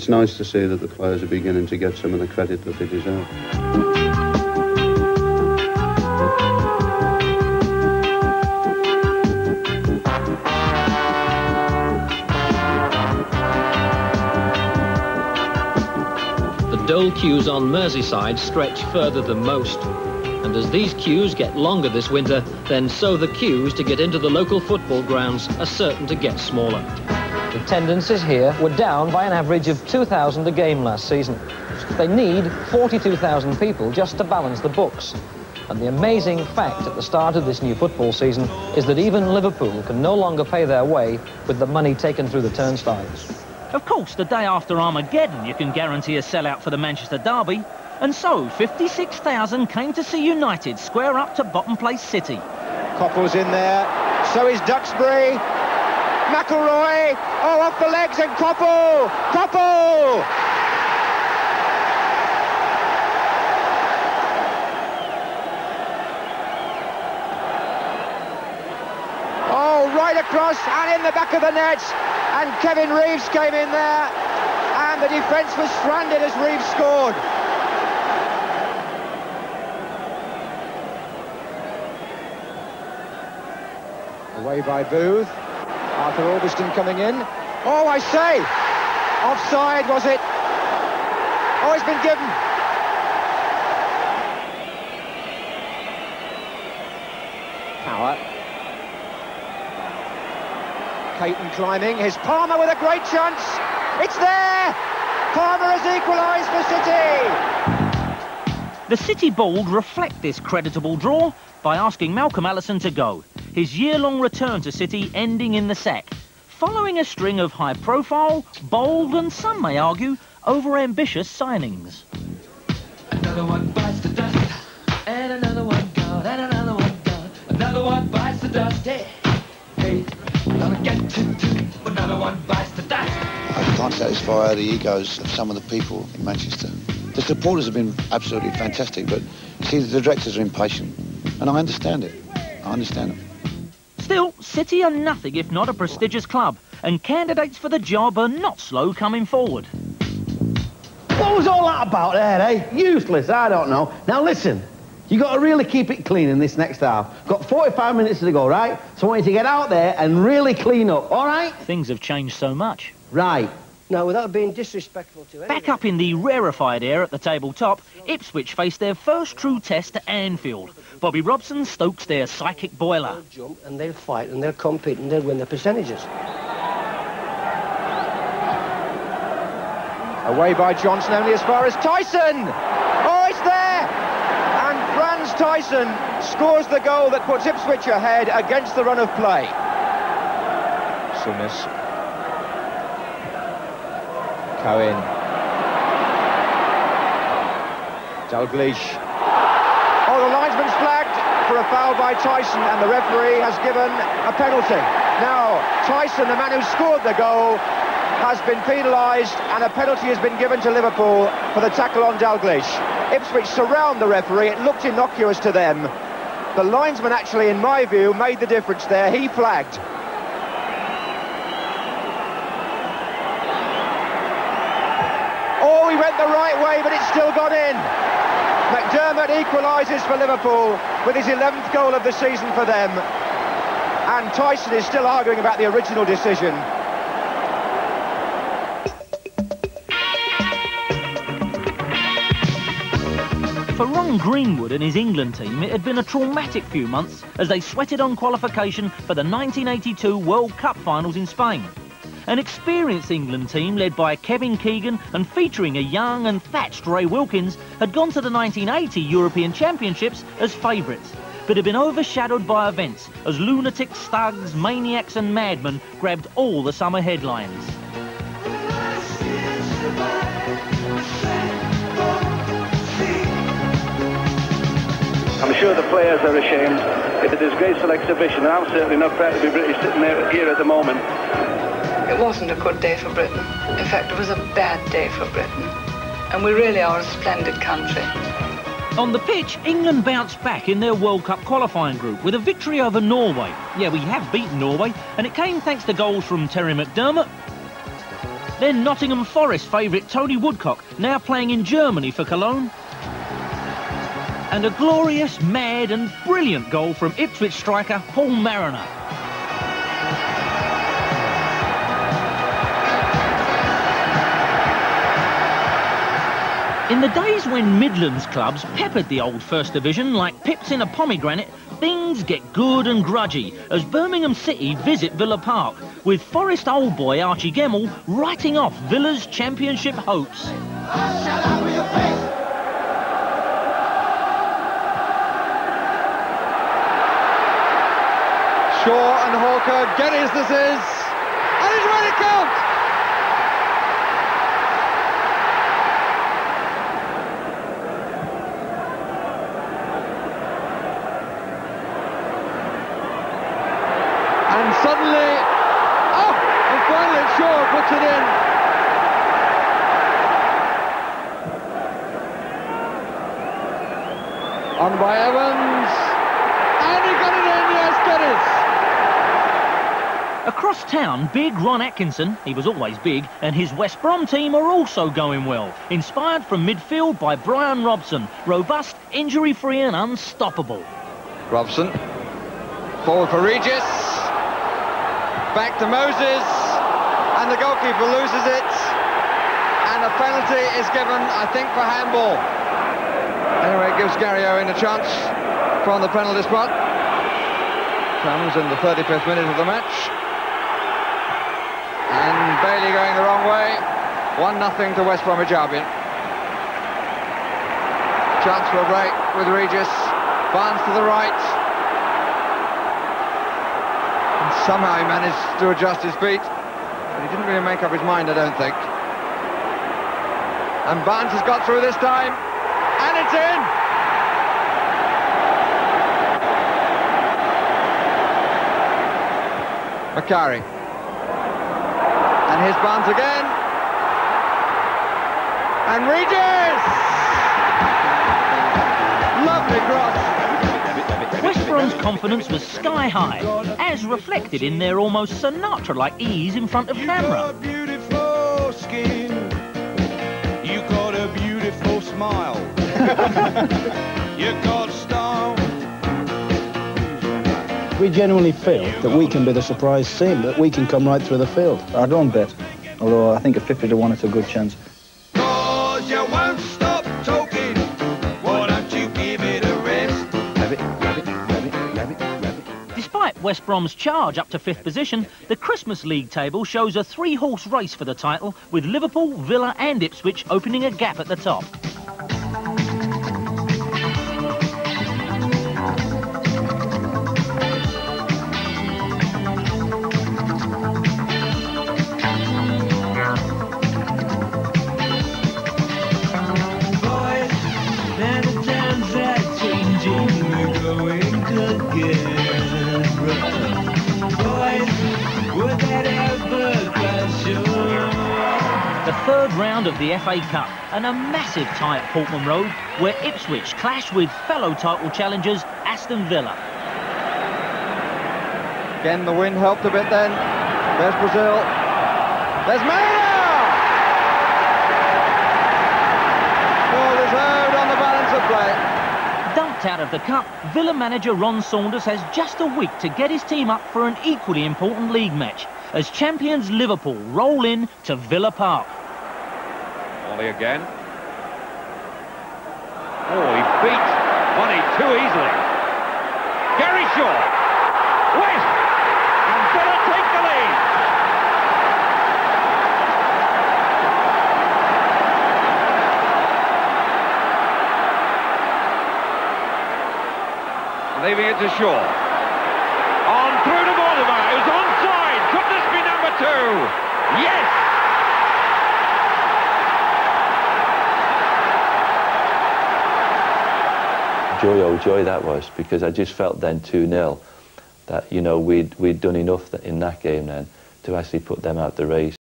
It's nice to see that the players are beginning to get some of the credit that they deserve. The dole queues on Merseyside stretch further than most. And as these queues get longer this winter, then so the queues to get into the local football grounds are certain to get smaller. Attendances here were down by an average of 2,000 a game last season. They need 42,000 people just to balance the books. And the amazing fact at the start of this new football season is that even Liverpool can no longer pay their way with the money taken through the turnstiles. Of course, the day after Armageddon, you can guarantee a sellout for the Manchester Derby. And so, 56,000 came to see United square up to bottom place City. Coppell's in there, so is Duxbury. McIlroy, oh, off the legs and Coppell! Coppell! Oh, right across and in the back of the net. And Kevin Reeves came in there. And the defence was stranded as Reeves scored. Away by Booth. Arthur Albiston coming in. Oh, I say! Offside, was it? Oh, it's been given. Power. Caton climbing. His Palmer with a great chance. It's there! Palmer has equalised for City! The City Bold reflect this creditable draw by asking Malcolm Allison to go. His year-long return to City ending in the sack, following a string of high-profile, bold and some may argue, over-ambitious signings. Another one bites the dust, and another one gone, and another one gone. Another one bites the dust, hey, hey. Gonna get to, to, another one bites the dust. I can't satisfy the egos of some of the people in Manchester. The supporters have been absolutely fantastic, but see, the directors are impatient, and I understand it. I understand them. Still, City are nothing if not a prestigious club, and candidates for the job are not slow coming forward. What was all that about there, eh? Useless, I don't know. Now listen, you got to really keep it clean in this next half. Got 45 minutes to go, right? So I want you to get out there and really clean up, all right? Things have changed so much. Right. Now, without being disrespectful to anyone... Back up in the rarefied air at the tabletop, Ipswich face their first true test at Anfield. Bobby Robson stokes their psychic boiler. They'll jump and they'll fight and they'll compete and they'll win their percentages. Away by Johnson only as far as Thijssen! Oh, it's there! And Frans Thijssen scores the goal that puts Ipswich ahead against the run of play. Souness. Cohen. Dalglish. Oh, the linesman's flagged for a foul by Thijssen, and the referee has given a penalty. Now, Thijssen, the man who scored the goal, has been penalised, and a penalty has been given to Liverpool for the tackle on Dalglish. Ipswich surround the referee. It looked innocuous to them. The linesman actually, in my view, made the difference there. He flagged. Oh, he went the right way, but it's still gone in. McDermott equalises for Liverpool with his 11th goal of the season for them. And Thijssen is still arguing about the original decision. For Ron Greenwood and his England team, it had been a traumatic few months as they sweated on qualification for the 1982 World Cup finals in Spain. An experienced England team led by Kevin Keegan and featuring a young and thatched Ray Wilkins had gone to the 1980 European Championships as favourites, but had been overshadowed by events as lunatics, thugs, maniacs and madmen grabbed all the summer headlines. I'm sure the players are ashamed. It's a disgraceful exhibition, and I'm certainly not proud to be British sitting there here at the moment. It wasn't a good day for Britain. In fact, it was a bad day for Britain. And we really are a splendid country. On the pitch, England bounced back in their World Cup qualifying group with a victory over Norway. Yeah, we have beaten Norway, and it came thanks to goals from Terry McDermott, Then Nottingham Forest favourite Tony Woodcock, now playing in Germany for Cologne. And a glorious, mad and brilliant goal from Ipswich striker Paul Mariner. In the days when Midlands clubs peppered the old First Division like pips in a pomegranate, things get good and grudgy as Birmingham City visit Villa Park, with Forest old boy Archie Gemmill writing off Villa's championship hopes. Shaw and Hawker get his this is, and he's ready count! And suddenly, oh, and finally Shaw puts it in. On by Evans, and he got it in, yes, got it. Across town, big Ron Atkinson, he was always big, and his West Brom team are also going well. Inspired from midfield by Brian Robson, robust, injury-free and unstoppable. Robson, forward for Regis, back to Moses, and the goalkeeper loses it, and a penalty is given, I think, for handball. Gives Gary Owen a chance from the penalty spot. Comes in the 35th minute of the match. And Bailey going the wrong way. 1-0 to West Bromwich Albion. Chance for a break with Regis. Barnes to the right. And somehow he managed to adjust his feet. But he didn't really make up his mind, I don't think. And Barnes has got through this time. And it's in! Macari. And here's Barnes again. And Regis! Lovely cross. West Brom's confidence was sky high, as reflected in their almost Sinatra-like ease in front of camera. beautiful skin. You got a beautiful smile. you got style. We genuinely feel that we can be the surprise team, that we can come right through the field. I don't bet, although I think a 50 to 1 it's a good chance. Despite West Brom's charge up to fifth position, the Christmas League table shows a three-horse race for the title, with Liverpool, Villa and Ipswich opening a gap at the top. Round of the FA Cup and a massive tie at Portman Road where Ipswich clash with fellow title challengers Aston Villa. Again, the wind helped a bit then. There's Brazil. There's Mariner! Well deserved on the balance of play. Dumped out of the cup, Villa manager Ron Saunders has just a week to get his team up for an equally important league match as champions Liverpool roll in to Villa Park. Ollie again. Oh, he beat Money too easily. Gary Shaw. West. And Villa take the lead. Leaving it to Shaw. On through to Mortimer, who's onside. Could this be number two? Yes! Joy, oh joy that was, because I just felt then 2-0 that, you know, we'd, we'd done enough in that game then to actually put them out the race.